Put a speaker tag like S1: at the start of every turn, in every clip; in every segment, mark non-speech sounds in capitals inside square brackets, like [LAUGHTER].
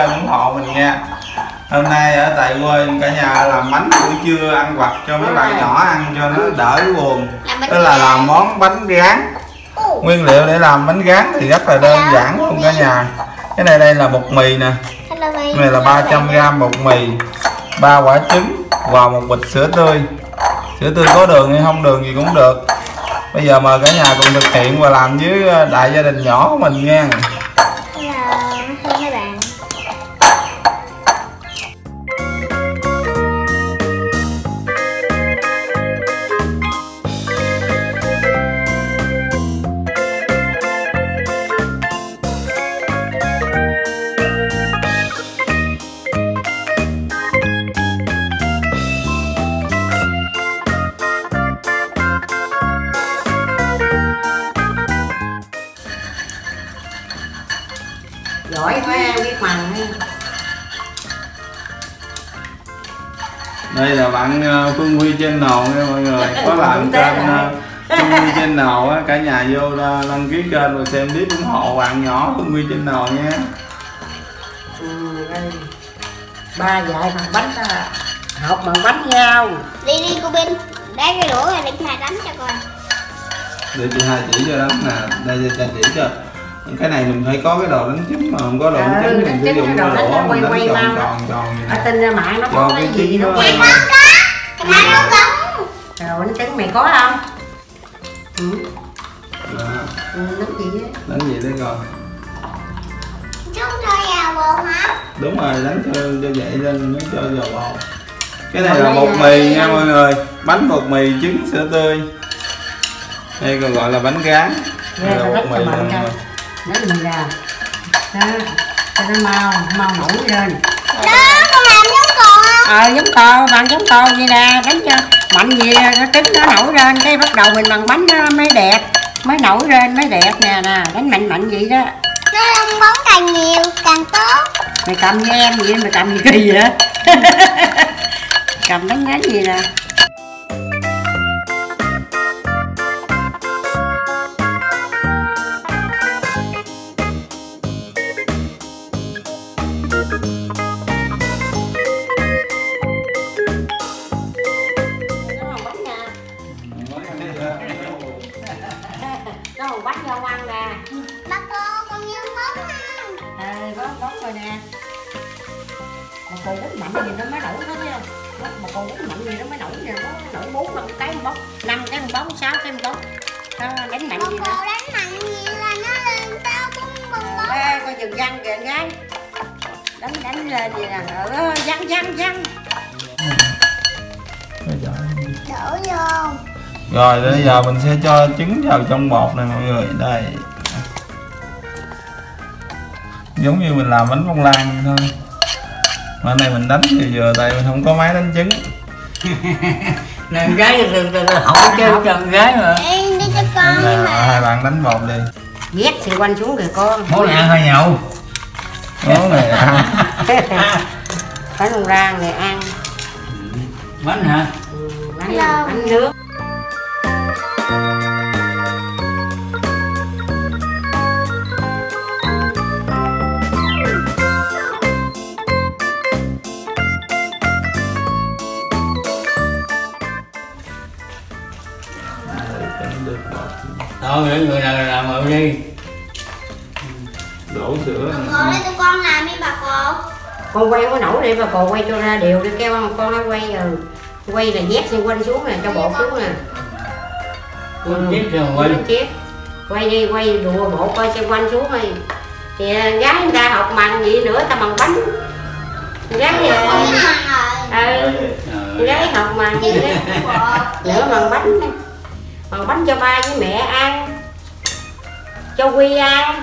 S1: kênh ủng hộ mình nha. Hôm nay ở tại quê cả nhà làm bánh buổi trưa ăn vặt cho mấy bạn nhỏ ăn cho nó đỡ buồn. Tức là làm món bánh rán. Nguyên liệu để làm bánh rán thì rất là đơn giản luôn cả nhà cái này đây là bột mì nè. Cái này là 300g bột mì ba quả trứng và một bịch sữa tươi. Sữa tươi có đường hay không đường gì cũng được. Bây giờ mời cả nhà cùng thực hiện và làm với ờ, đại gia đình nhỏ của mình nha
S2: giỏi quá em biết mần
S1: đây là bạn ờ, Phương Huy trên nồi nha mọi người. [LAUGHS] Có làm kênh
S2: rồi.
S1: ờ, Phương Huy trên nồi á cả nhà vô đăng ký kênh và xem clip ủng hộ bạn nhỏ Phương Huy trên nồi nha.
S2: Ừ, đây. ba dạy bằng bánh đó. Học bằng bánh nhau.
S3: Đi đi cô Bin Đá cái đũa rồi để hai đánh cho coi.
S1: Để chị hai chỉ cho đó nè. Đây để chị chỉ cho cái này mình phải có cái đồ đánh trứng mà không có đồ đánh trứng
S2: đánh
S1: mình sử
S2: trứng
S1: dụng
S2: cái đồ đánh nó
S1: mình
S2: quay
S1: đánh
S2: quay
S1: tròn
S2: mau.
S1: tròn tròn vậy
S2: ở
S1: nè.
S2: trên mạng nó có
S1: cái
S2: gì
S1: trứng
S2: nó
S1: nó-
S2: quay
S1: Dạ,
S2: mau
S3: Cái đâu không
S2: rồi bánh trứng mày có không? Ừ.
S1: Đó,
S2: ừ nó gì á
S1: đánh gì đấy rồi
S3: Chúng cho vào bột hả?
S1: Đúng rồi đánh cho, cho vậy lên nó cho dầu bột cái này là bột mì nha mọi người. Bánh bột mì trứng sữa tươi. Đây còn gọi là bánh rán.
S2: Đây là
S1: bột mì
S2: bạn
S1: nè.
S2: cho lấy mình ra đó cho nó mau mau nổi lên.
S3: Đó con làm giống còn không
S2: ờ giống tò bạn giống tò vậy nè đánh cho mạnh gì nó trứng nó nổi lên cái bắt đầu mình bằng bánh nó mới đẹp mới nổi lên mới đẹp nè nè. Đánh mạnh mạnh vậy đó.
S3: Nó lông bóng càng nhiều càng tốt.
S2: Mày cầm như em vậy mày cầm gì kỳ vậy? [LAUGHS] Cầm đánh đánh gì nè
S3: cô
S2: quýnh mạnh gì nó mới nổi hết nha. Mà cô quýnh mạnh gì nó mới nổi nè nó nổi bốn năm cái một bóng năm cái một bóng sáu cái một bóng đó, đánh mạnh gì nè
S3: đánh mạnh gì là nó lên tao bung bung bóng
S2: Ê, coi chừng văng kìa gái. Đánh đánh lên gì nè. Ừ, văng văng văng
S3: Đổ vô.
S1: Rồi bây giờ mình sẽ cho trứng vào trong bột này mọi người. Đây. Giống như mình làm bánh bông lan vậy thôi mà này mình đánh thì vừa tại mình không có máy đánh trứng. [LAUGHS]
S4: Nàng gái từ từ học chơi trần gái mà.
S3: Ê đi cho con
S1: là
S3: mà.
S1: hai bạn đánh bột đi.
S2: Vét xì quanh xuống kìa con.
S4: Món này ăn hơi nhậu.
S1: Món này [LAUGHS] ăn.
S2: Bánh rang này ăn.
S4: Bánh hả?
S2: ừ, bánh, bánh nước
S4: Thôi để người nào làm mượn đi.
S1: Đổ sữa.
S3: Cô lấy tụi con làm đi bà cô.
S2: Con quay có nổi đi bà cô quay cho ra đều đi kêu con nó quay rồi quay là vét xi quanh xuống nè cho bột xuống nè.
S4: Con chết rồi
S2: quay
S4: quay.
S2: chết quay đi quay đùa bộ coi xoay quanh xuống đi. Thì à, gái người ta học mần gì nữa ta bằng bánh. Gái à,
S3: rồi.
S2: Ừ, gái học mần gì đó nữa bằng bánh bằng bánh cho ba với mẹ ăn. Cho quy ăn.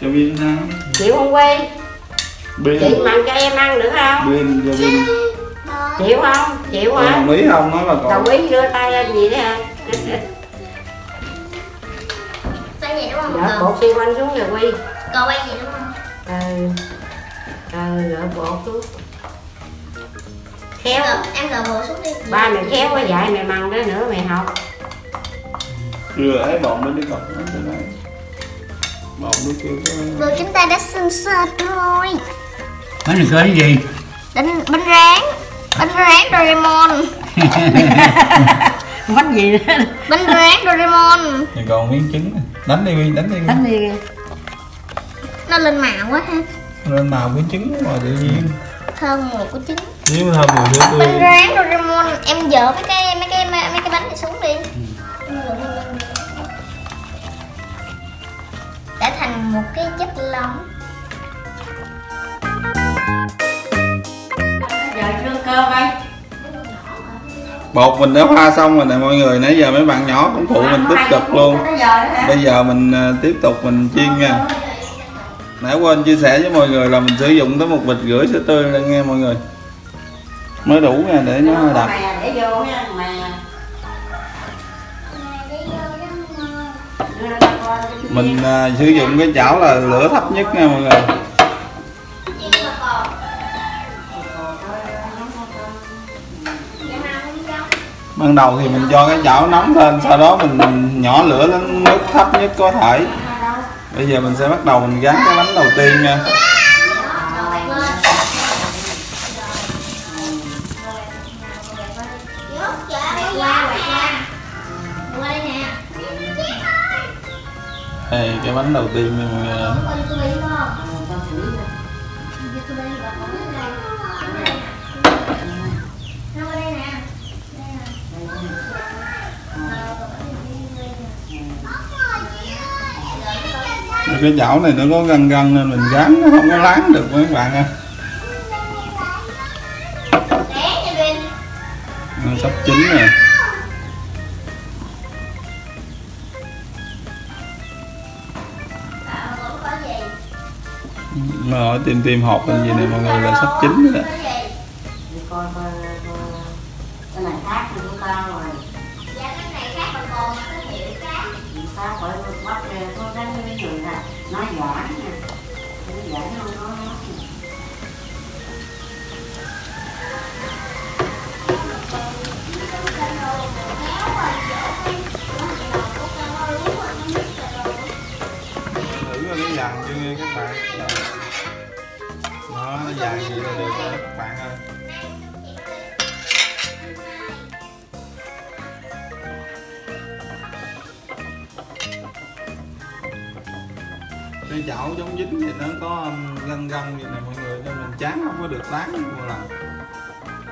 S1: Cho pin ăn.
S2: Chịu không quy? Chị
S1: pin
S2: mần cho em ăn nữa không?
S1: pin cho pin
S2: chịu không? Chịu hả?
S1: Đồng ý không? Nói bà con.
S2: Đồng ý đưa tay lên gì đó hả?
S3: Quay vậy đúng không
S2: Gỡ bột xi quanh xuống rồi quy.
S3: Cô quay vậy đúng không?
S2: ừ. Ừ gỡ bột xuống khéo.
S3: Em gỡ bộ xuống đi.
S2: Ba mày khéo quá dạy mày mần đó nữa mày học.
S1: Rửa ấy bột mới đi cọc nó cho nó. Bột nước kêu
S3: Vừa chúng ta đã xin sệt rồi.
S4: Bánh này cái gì?
S3: Bánh, bánh rán. Bánh rán Doraemon. [LAUGHS]
S2: Bánh gì đó
S3: Bánh rán Doraemon.
S1: Thì còn miếng trứng. Nè. đánh đi. Huy, đánh đi
S2: bánh gì
S3: Nó lên màu quá ha.
S1: Lên màu miếng trứng mà tự nhiên
S3: Thơm mùi của trứng.
S1: Nếu thơm mùi sữa tươi
S3: Bánh rán Doraemon Em dỡ mấy cái mấy cái mấy cái bánh này xuống đi. Lên. Đã thành một cái chất lỏng.
S2: Giờ trưa cơm đây
S1: bột mình đã pha xong rồi nè mọi người nãy giờ mấy bạn nhỏ cũng phụ mình tiếp tục luôn. bây giờ mình à, tiếp tục mình chiên nha nãy quên chia sẻ với mọi người là mình sử dụng tới một bịch rưỡi sữa tươi lên nghe mọi người. Mới đủ nha để nó hơi đặc
S2: coi
S1: mình à, sử dụng cái chảo là lửa thấp nhất nha mọi người. Ban đầu thì mình cho cái chảo nóng lên sau đó mình nhỏ lửa đến mức thấp nhất có thể bây giờ mình sẽ bắt đầu, mình gắn cái bánh đầu tiên nha. Đây, cái bánh đầu tiên mình ờ, cái chảo này nó có gân gân nên mình gắn nó không có láng được mấy bạn nha nó sắp chín rồi. Mà hỏi tìm tìm hộp hình gì này mọi người là sắp chín rồi đó
S2: giả nha nó giả nó nó nó
S1: thử nó chưa nghe các bạn. Đó, nó dàn gì là được rồi, các bạn ơi. Cái chảo chống dính thì nó có um, gân gân như này mọi người nên mình chán không có được tán như một lần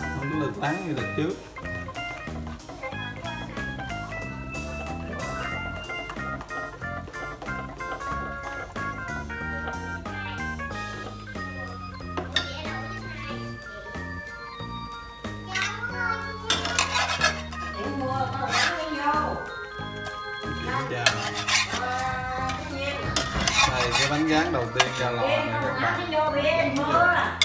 S1: không có được tán như lần trước. Bánh rán đầu tiên ra lò nè các bạn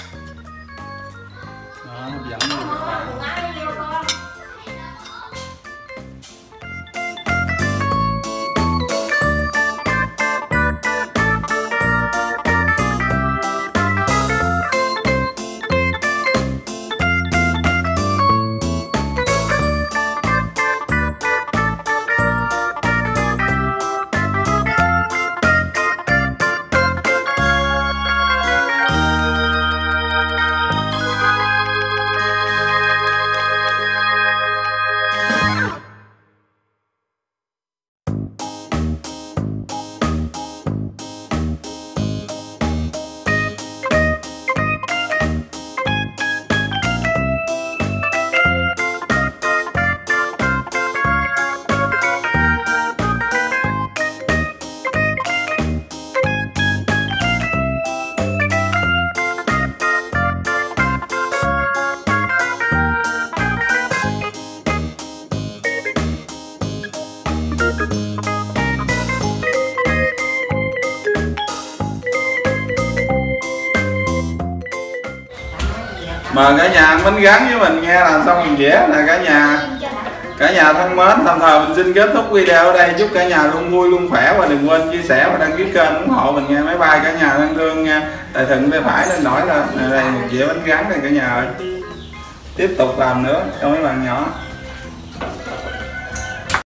S1: mời cả nhà ăn bánh với mình nghe làm xong mình vẽ nè cả nhà. Cả nhà thân mến, tạm thời mình xin kết thúc video ở đây. Chúc cả nhà luôn vui, luôn khỏe và đừng quên chia sẻ và đăng ký kênh ủng hộ mình nha máy bay cả nhà, thân thương nha. Tay thận tay phải lên nổi lên. Đây một dĩa bánh gắn này cả nhà ơi. Tiếp tục làm nữa cho mấy bạn nhỏ.